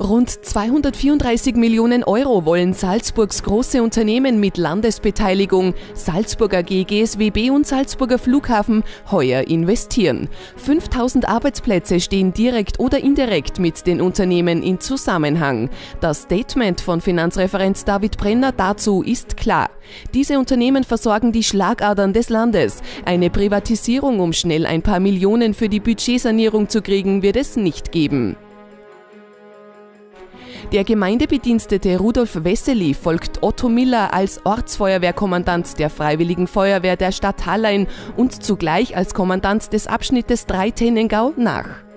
Rund 234 Millionen Euro wollen Salzburgs große Unternehmen mit Landesbeteiligung, Salzburger GGSWB und Salzburger Flughafen heuer investieren. 5000 Arbeitsplätze stehen direkt oder indirekt mit den Unternehmen in Zusammenhang. Das Statement von Finanzreferent David Brenner dazu ist klar. Diese Unternehmen versorgen die Schlagadern des Landes. Eine Privatisierung, um schnell ein paar Millionen für die Budgetsanierung zu kriegen, wird es nicht geben. Der Gemeindebedienstete Rudolf Wessely folgt Otto Miller als Ortsfeuerwehrkommandant der Freiwilligen Feuerwehr der Stadt Hallein und zugleich als Kommandant des Abschnittes 3 Tennengau nach.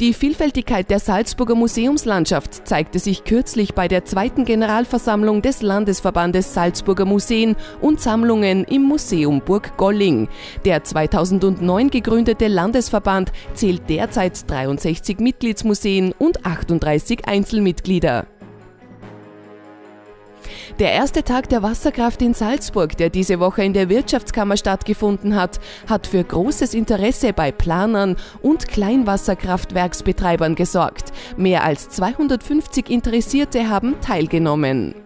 Die Vielfältigkeit der Salzburger Museumslandschaft zeigte sich kürzlich bei der zweiten Generalversammlung des Landesverbandes Salzburger Museen und Sammlungen im Museum Burg Golling. Der 2009 gegründete Landesverband zählt derzeit 63 Mitgliedsmuseen und 38 Einzelmitglieder. Der erste Tag der Wasserkraft in Salzburg, der diese Woche in der Wirtschaftskammer stattgefunden hat, hat für großes Interesse bei Planern und Kleinwasserkraftwerksbetreibern gesorgt. Mehr als 250 Interessierte haben teilgenommen.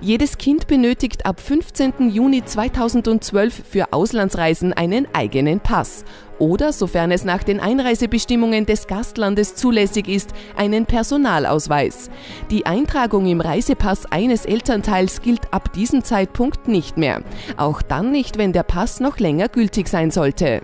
Jedes Kind benötigt ab 15. Juni 2012 für Auslandsreisen einen eigenen Pass oder, sofern es nach den Einreisebestimmungen des Gastlandes zulässig ist, einen Personalausweis. Die Eintragung im Reisepass eines Elternteils gilt ab diesem Zeitpunkt nicht mehr. Auch dann nicht, wenn der Pass noch länger gültig sein sollte.